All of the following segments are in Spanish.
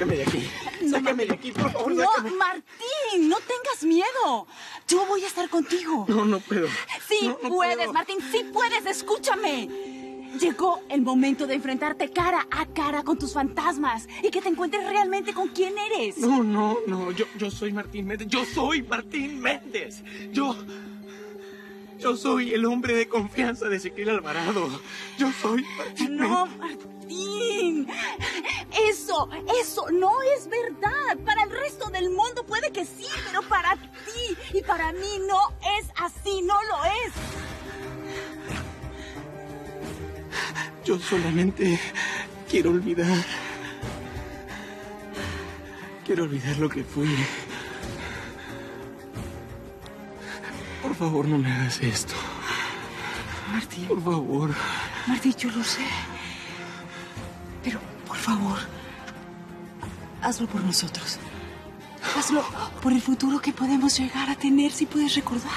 sácame de aquí. Sácame de aquí, por favor, No. Martín, no tengas miedo. Yo voy a estar contigo. No, no puedo. Sí No, no puedes, puedo. Martín, sí puedes, escúchame. Llegó el momento de enfrentarte cara a cara con tus fantasmas y que te encuentres realmente con quién eres. No, no, no. Yo, yo soy Martín Méndez. Yo soy Martín Méndez. Yo. Yo soy el hombre de confianza de Ezequiel Alvarado. Yo soy Martín No. Martín. Eso, eso no es verdad. Para el resto del mundo puede que sí, pero para ti y para mí no es así, no lo es. Yo solamente quiero olvidar. Quiero olvidar lo que fui. Favor, no me hagas esto. Martín, Por favor. Martín, yo lo sé. Pero, por favor, hazlo por nosotros. Hazlo por el futuro que podemos llegar a tener si puedes recordar.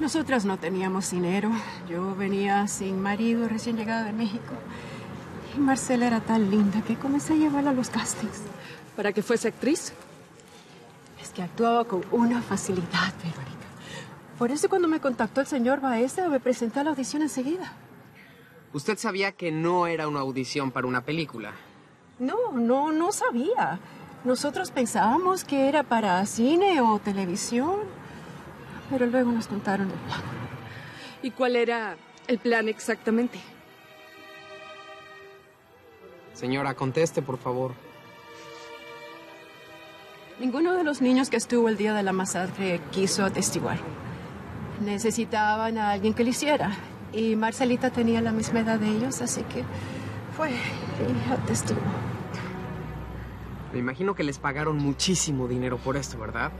Nosotras no teníamos dinero. Yo venía sin marido, recién llegada de México. Y Marcela era tan linda que comencé a llevarla a los castings. ¿Para que fuese actriz? Es que actuaba con una facilidad, Verónica. Por eso cuando me contactó el señor Baeza, me presenté a la audición enseguida. Usted sabía que no era una audición para una película. No, no, no sabía. Nosotros pensábamos que era para cine o televisión. Pero luego nos contaron el plan. ¿Y cuál era el plan exactamente? Señora, conteste, por favor. Ninguno de los niños que estuvo el día de la masacre quiso atestiguar. Necesitaban a alguien que lo hiciera. Y Marcelita tenía la misma edad de ellos, así que fue y atestiguó. Me imagino que les pagaron muchísimo dinero por esto, ¿verdad?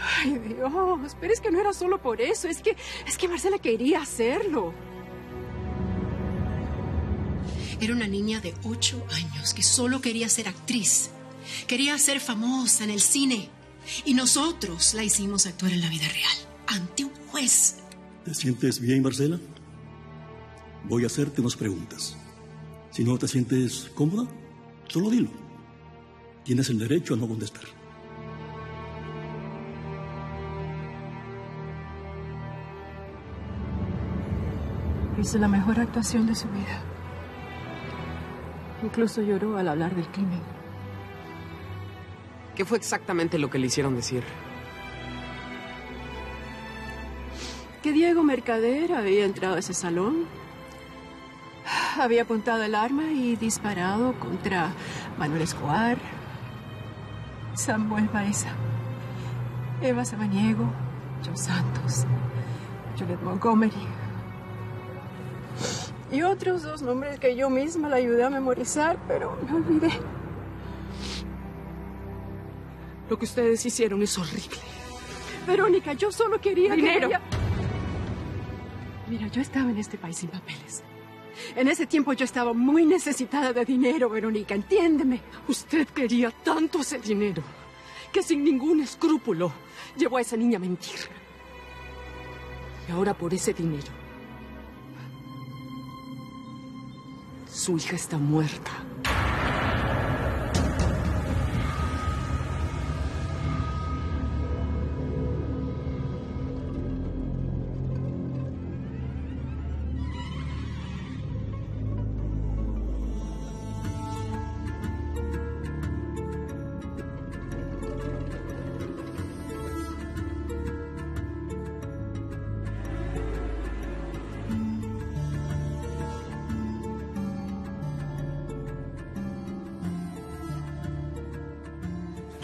Ay, Dios, pero es que no era solo por eso, es que, es que Marcela quería hacerlo. Era una niña de ocho años que solo quería ser actriz. Quería ser famosa en el cine. Y nosotros la hicimos actuar en la vida real, ante un juez. ¿Te sientes bien, Marcela? Voy a hacerte unas preguntas. Si no te sientes cómoda, solo dilo. Tienes el derecho a no contestar. Hizo la mejor actuación de su vida. Incluso lloró al hablar del crimen. ¿Qué fue exactamente lo que le hicieron decir? Que Diego Mercader había entrado a ese salón, había apuntado el arma y disparado contra Manuel Escobar, Samuel Baeza, Eva Sabaniego, John Santos, Juliet Montgomery y otros dos nombres que yo misma la ayudé a memorizar, pero me olvidé. Lo que ustedes hicieron es horrible. Verónica, yo solo quería Dinero. que ella- Mira, yo estaba en este país sin papeles. En ese tiempo yo estaba muy necesitada de dinero, Verónica, entiéndeme. Usted quería tanto ese dinero que sin ningún escrúpulo llevó a esa niña a mentir. Y ahora por ese dinero, su hija está muerta.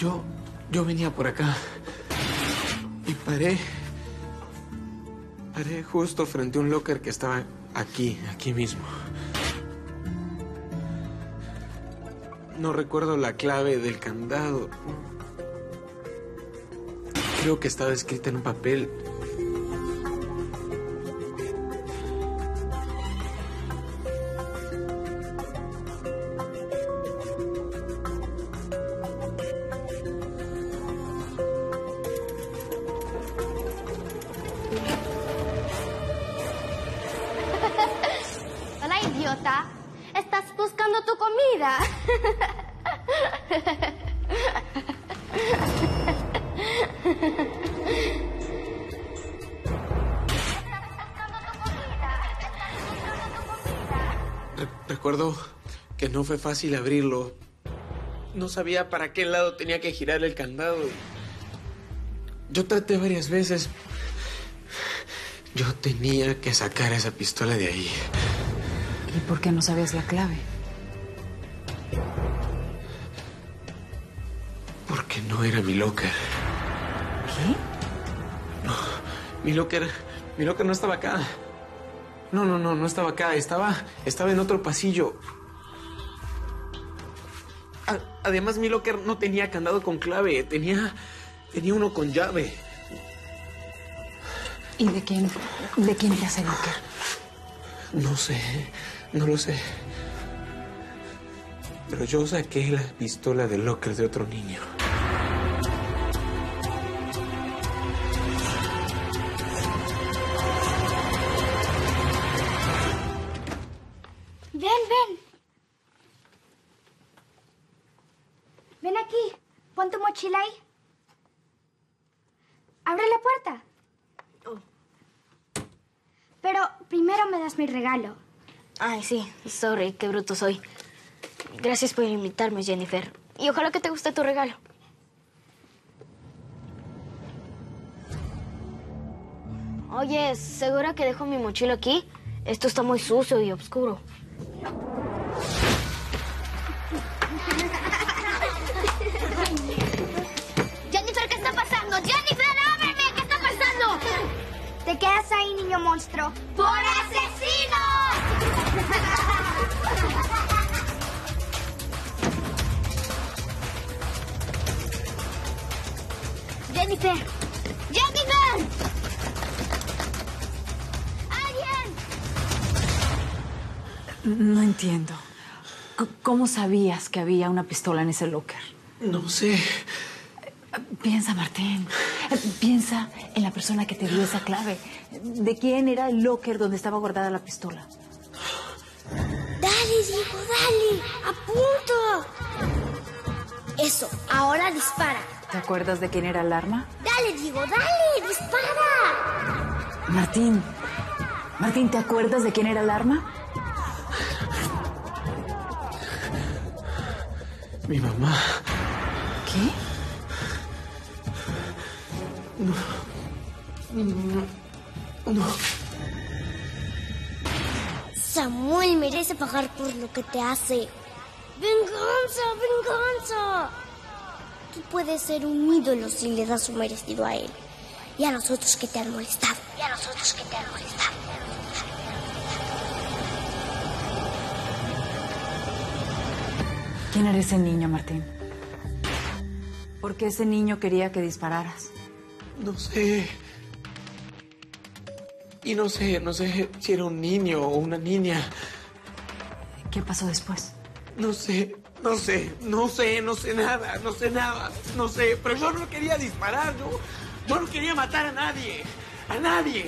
Yo, yo venía por acá y paré. Paré justo frente a un locker que estaba aquí, aquí mismo. No recuerdo la clave del candado. Creo que estaba escrita en un papel. Re- recuerdo que no fue fácil abrirlo. No sabía para qué lado tenía que girar el candado. Yo traté varias veces. Yo tenía que sacar esa pistola de ahí. ¿Y por qué no sabías la clave? No era mi locker. ¿Qué? No, mi locker, mi locker no estaba acá. No, no, no, no estaba acá. Estaba, estaba en otro pasillo. A- además, mi locker no tenía candado con clave. Tenía, tenía uno con llave. ¿Y de quién, de quién te hace locker? No sé, no lo sé. Pero yo saqué la pistola del locker de otro niño. Ven, ven. Aquí. Pon tu mochila ahí. Abre la puerta. Pero primero me das mi regalo. Ay, sí, sorry, qué bruto soy. Gracias por invitarme, Jennifer. Y ojalá que te guste tu regalo. Oye, ¿segura que dejo mi mochila aquí? Esto está muy sucio y oscuro. Jennifer, ¿qué está pasando? Jennifer, ábreme. ¿Qué está pasando? Te quedas ahí, niño monstruo. ¡Por asesino! Jennifer. Jennifer. No entiendo. ¿Cómo sabías que había una pistola en ese locker? No sé. Piensa, Martín. Piensa en la persona que te dio esa clave. ¿De quién era el locker donde estaba guardada la pistola? Dale, Diego, dale. A punto. Eso, ahora dispara. ¿Te acuerdas de quién era el arma? Dale, Diego, dale. Dispara. Martín. Martín, ¿te acuerdas de quién era el arma? Mi mamá. ¿Qué? No. Samuel merece pagar por lo que te hace. ¡Venganza, venganza! Tú puedes ser un ídolo si le das su merecido a él. Y a los otros que te han molestado. Y a los otros que te han molestado. ¿Quién era ese niño, Martín? ¿Por qué ese niño quería que dispararas? No sé. Y no sé, no sé si era un niño o una niña. ¿Qué pasó después? No sé, no sé, no sé, no sé nada, no sé nada, no sé. Pero yo no quería disparar, yo, yo no quería matar a nadie, a nadie.